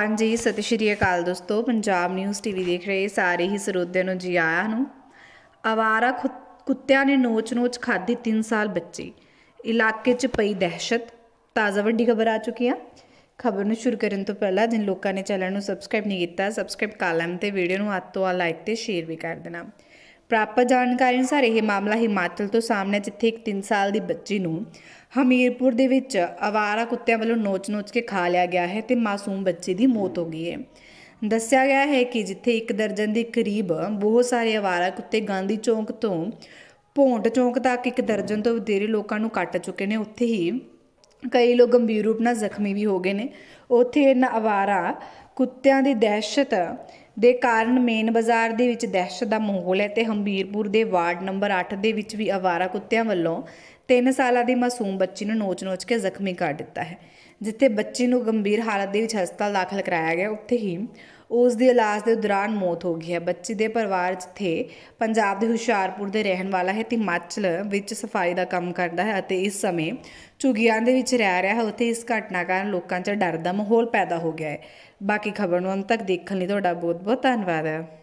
ਹਾਂਜੀ, ਸਤਿ ਸ਼੍ਰੀ ਅਕਾਲ ਦੋਸਤੋ। ਪੰਜਾਬ ਨਿਊਜ਼ ਟੀਵੀ ਦੇਖ ਰਹੇ ਸਾਰੇ ਹੀ ਸਰੋਤਿਆਂ ਨੂੰ, ਜੀ ਆਇਆਂ ਨੂੰ। ਆਵਾਰਾ ਕੁੱਤਿਆਂ ਨੇ ਨੋਚ-ਨੋਚ ਖਾਧੀ 3 ਸਾਲ ਬੱਚੀ। ਇਲਾਕੇ 'ਚ ਪਈ ਦਹਿਸ਼ਤ। ਤਾਜ਼ਾ ਵੱਡੀ ਖਬਰ ਆ ਚੁੱਕੀ ਆ। ਖਬਰ ਨੂੰ ਸ਼ੁਰੂ ਕਰਨ ਤੋਂ ਪਹਿਲਾਂ ਜਿਨ ਲੋਕਾਂ ਨੇ ਚੈਨਲ ਨੂੰ ਸਬਸਕ੍ਰਾਈਬ ਨਹੀਂ ਕੀਤਾ ਸਬਸਕ੍ਰਾਈਬ ਕਰ ਲੈਣ ਤੇ ਵੀਡੀਓ ਨੂੰ ਹੱਥ ਤੋਂ ਆ ਲਾਈਕ ਤੇ ਸ਼ੇਅਰ ਵੀ ਕਰ ਦੇਣਾ। ਪ੍ਰਾਪਤ ਜਾਣਕਾਰੀ ਅਨੁਸਾਰ ਇਹ ਮਾਮਲਾ ਹਿਮਾਚਲ ਤੋਂ ਸਾਹਮਣੇ ਜਿੱਥੇ ਇੱਕ 3 ਸਾਲ ਦੀ ਬੱਚੀ ਨੂੰ ਹਮੀਰਪੁਰ ਦੇ ਵਿੱਚ ਆਵਾਰਾ ਕੁੱਤਿਆਂ ਵੱਲੋਂ ਨੋਚ-ਨੋਚ ਕੇ ਖਾ ਲਿਆ ਗਿਆ ਹੈ ਤੇ ਮਾਸੂਮ ਬੱਚੀ ਦੀ ਮੌਤ ਹੋ ਗਈ ਹੈ। ਦੱਸਿਆ ਗਿਆ ਹੈ ਕਿ ਜਿੱਥੇ ਇੱਕ ਦਰਜਨ ਦੇ ਕਰੀਬ ਬਹੁਤ ਸਾਰੇ ਆਵਾਰਾ ਕੁੱਤੇ ਗਾਂਧੀ ਚੌਂਕ ਤੋਂ ਭੌਂਟ ਚੌਂਕ ਤੱਕ ਇੱਕ ਦਰਜਨ ਤੋਂ ਵਧੇਰੇ ਲੋਕਾਂ ਨੂੰ ਕੱਟ ਚੁੱਕੇ ਨੇ। ਉੱਥੇ ਹੀ ਕਈ ਲੋਕ ਗੰਭੀਰ ਰੂਪ ਨਾਲ ਜ਼ਖਮੀ ਵੀ ਹੋ ਗਏ ਨੇ। ਉੱਥੇ ਇਹਨਾਂ ਆਵਾਰਾ ਕੁੱਤਿਆਂ ਦੀ ਦਹਿਸ਼ਤ ਦੇ ਕਾਰਨ ਮੇਨ ਬਾਜ਼ਾਰ ਦੇ ਵਿੱਚ ਦਹਿਸ਼ਤ ਦਾ ਮਾਹੌਲ ਹੈ ਤੇ ਹੰਬੀਰਪੁਰ ਦੇ ਵਾਰਡ ਨੰਬਰ 8 ਦੇ ਵਿੱਚ ਵੀ ਆਵਾਰਾ ਕੁੱਤਿਆਂ ਵੱਲੋਂ 3 ਸਾਲਾਂ ਦੀ ਮਾਸੂਮ ਬੱਚੀ ਨੂੰ ਨੋਚ-ਨੋਚ ਕੇ ਜ਼ਖਮੀ ਕਰ ਦਿੱਤਾ ਹੈ, ਜਿੱਥੇ ਬੱਚੀ ਨੂੰ ਗੰਭੀਰ ਹਾਲਤ ਦੇ ਵਿੱਚ ਹਸਪਤਾਲ ਦਾਖਲ ਕਰਾਇਆ ਗਿਆ। ਉੱਥੇ ਹੀ ਉਸ ਦੀ ਇਲਾਜ ਦੇ ਦੌਰਾਨ ਮੌਤ ਹੋ ਗਈ ਹੈ। ਬੱਚੀ ਦੇ ਪਰਿਵਾਰ ਜਿੱਥੇ ਪੰਜਾਬ ਦੇ ਹੁਸ਼ਿਆਰਪੁਰ ਦੇ ਰਹਿਣ ਵਾਲਾ ਹੈ ਤੇ ਹਿਮਾਚਲ ਵਿੱਚ ਸਫ਼ਾਈ ਦਾ ਕੰਮ ਕਰਦਾ ਹੈ ਅਤੇ ਇਸ ਸਮੇਂ ਝੁਗੀਆਂ ਦੇ ਵਿੱਚ ਰਹਿ ਰਿਹਾ ਹੈ। ਉੱਥੇ ਇਸ ਘਟਨਾ ਕਾਰਨ ਲੋਕਾਂ 'ਚ ਡਰ ਦਾ ਮਾਹੌਲ ਪੈਦਾ ਹੋ ਗਿਆ ਹੈ। ਬਾਕੀ ਖਬਰ ਨੂੰ ਅੰਤ ਤੱਕ ਦੇਖਣ ਲਈ ਤੁਹਾਡਾ ਬਹੁਤ ਬਹੁਤ ਧੰਨਵਾਦ ਹੈ।